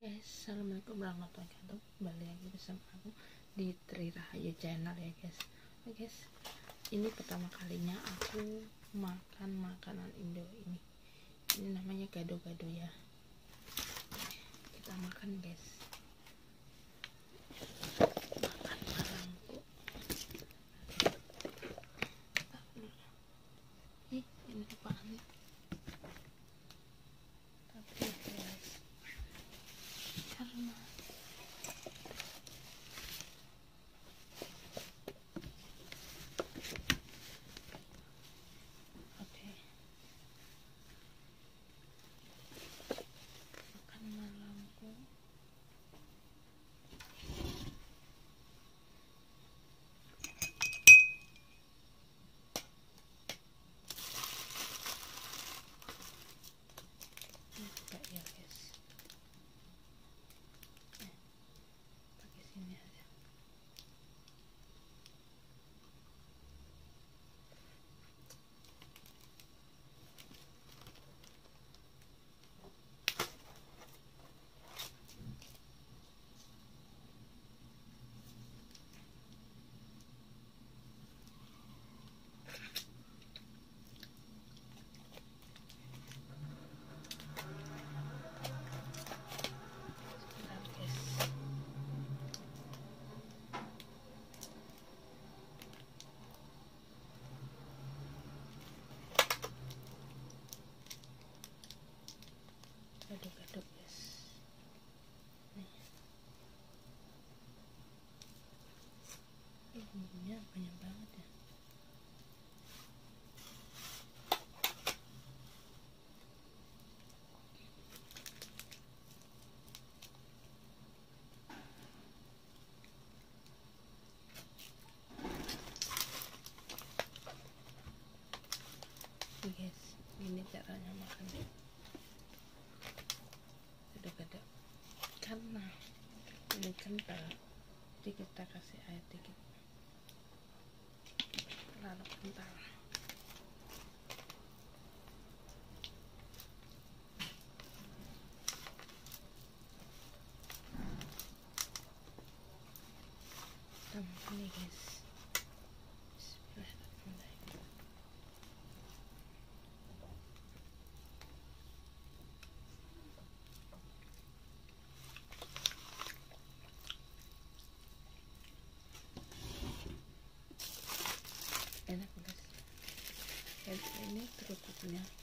assalamualaikum warahmatullahi wabarakatuh. Kembali lagi bersama aku di Tri Rahayu channel ya guys. Oke guys. Ini pertama kalinya aku makan makanan Indo ini. Ini namanya gado-gado ya. Kita makan guys makan malamku ih ini apaan nih tapi guys karena oke makan malamku ini juga ya guys Eh, pakai sini aja Sebentar, guys aduk-aduk guys nih Ih, bumbunya banyak banget ya. Guys. Ini caranya makan. Gede-gede karena ini kental. Jadi kita kasih air dikit lalu kental dan Yeah.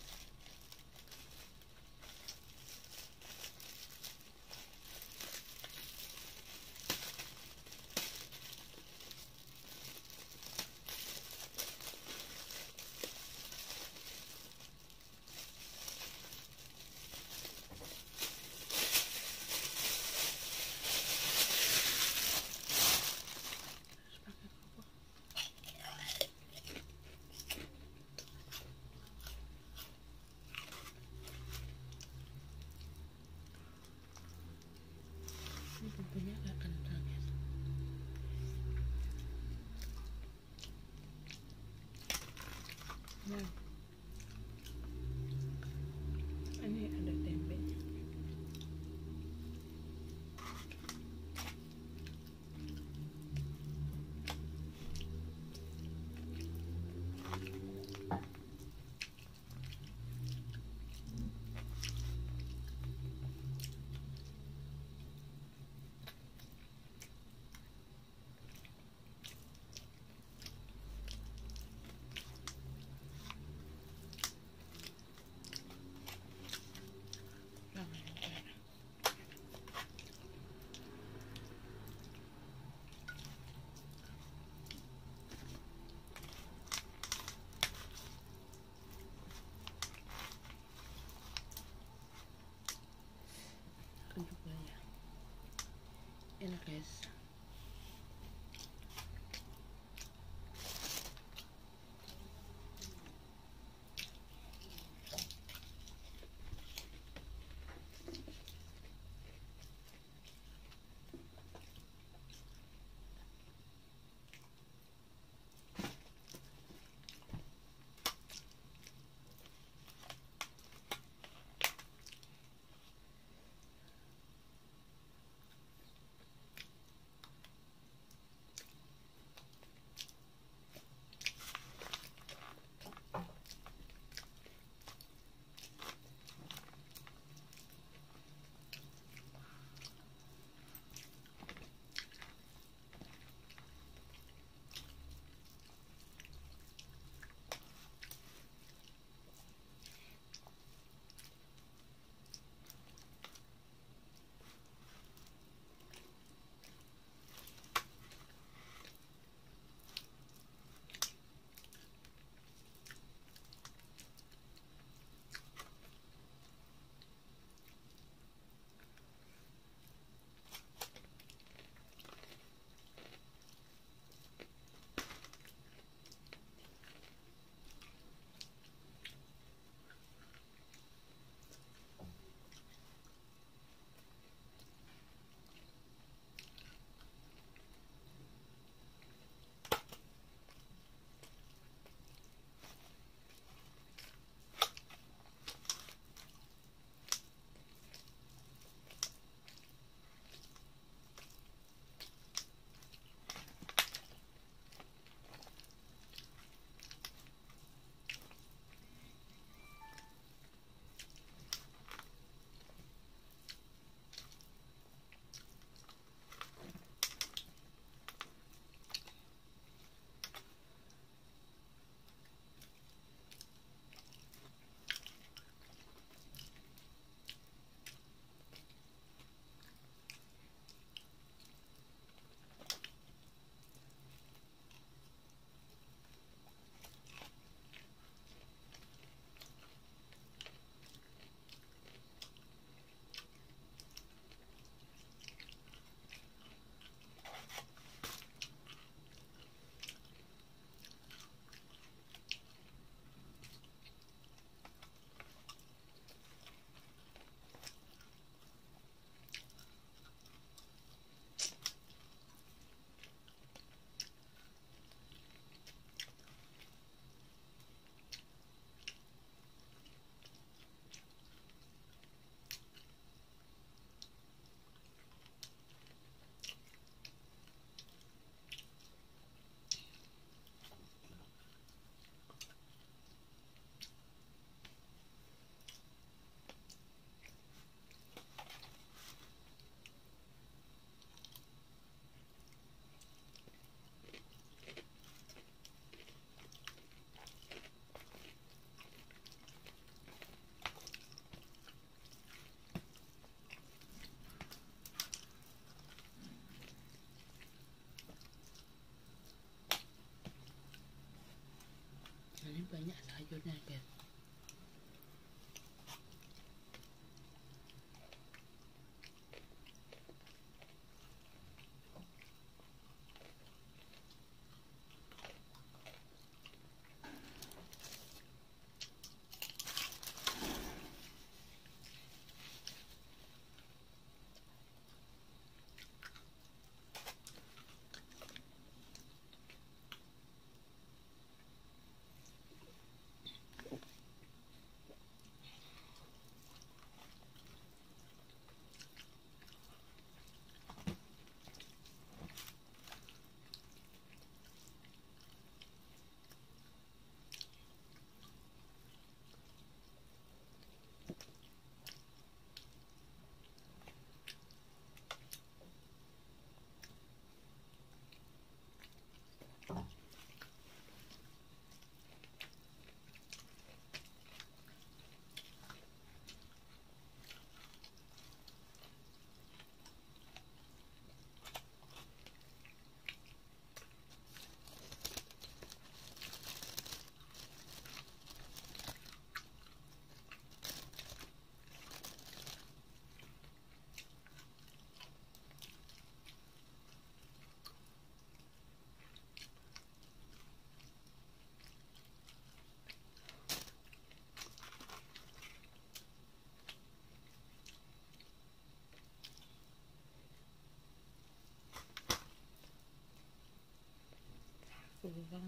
Banyak sayurnya guys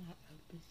that opens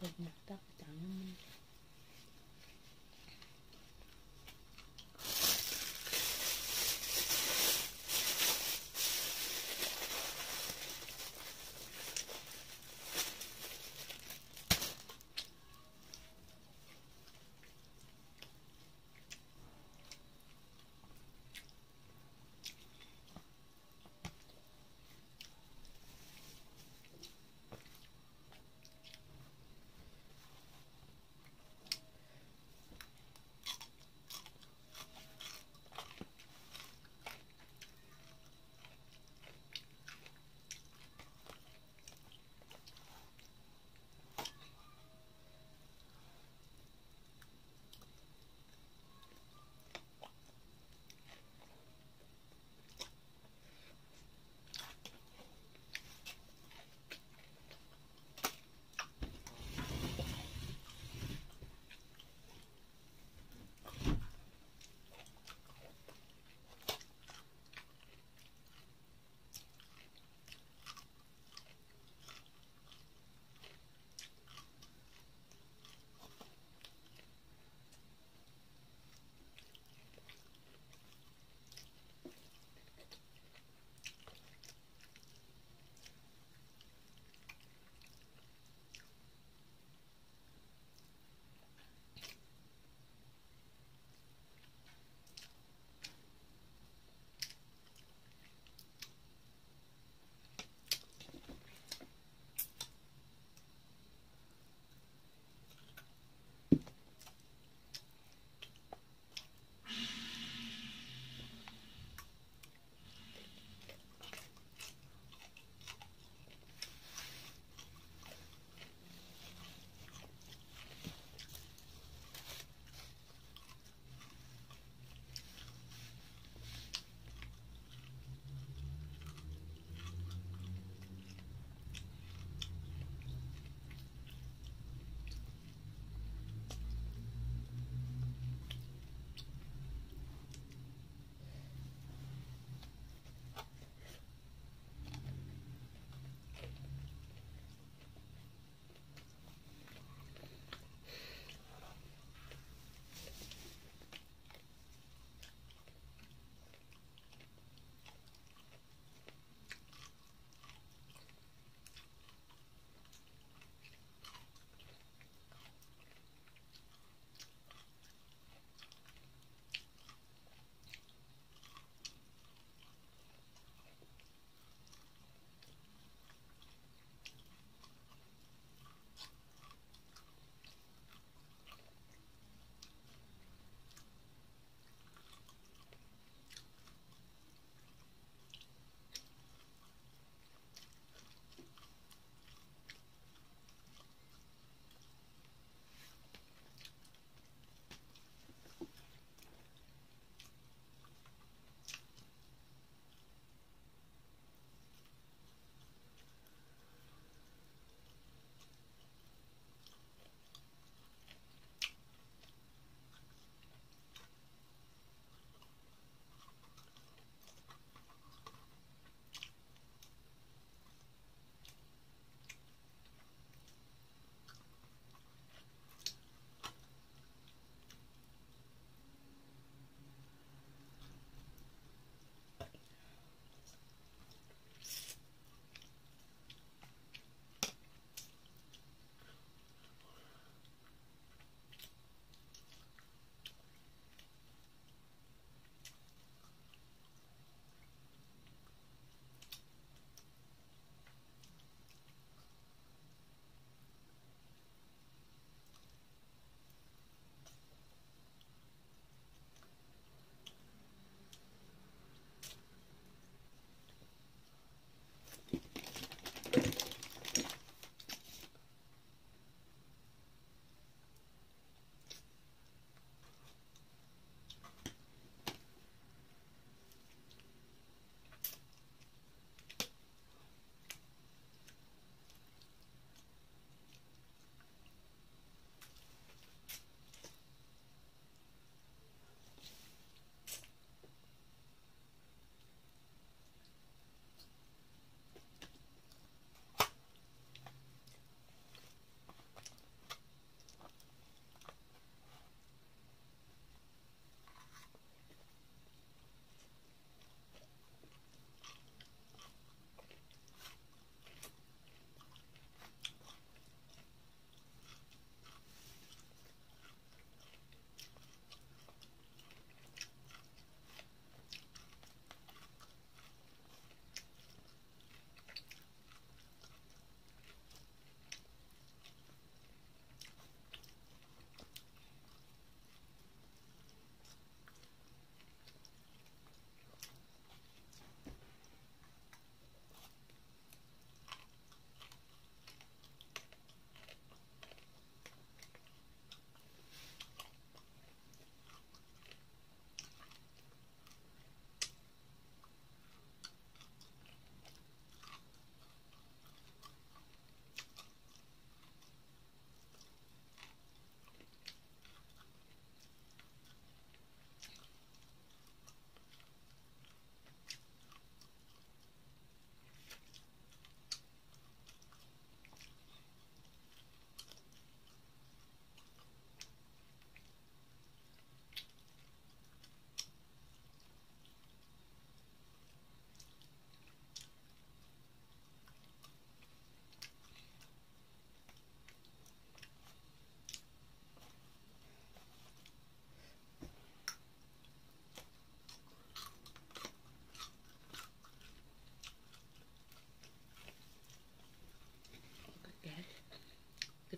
porque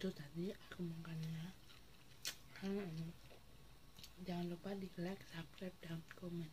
habis jadi aku makannya hmm. jangan lupa di like subscribe dan komen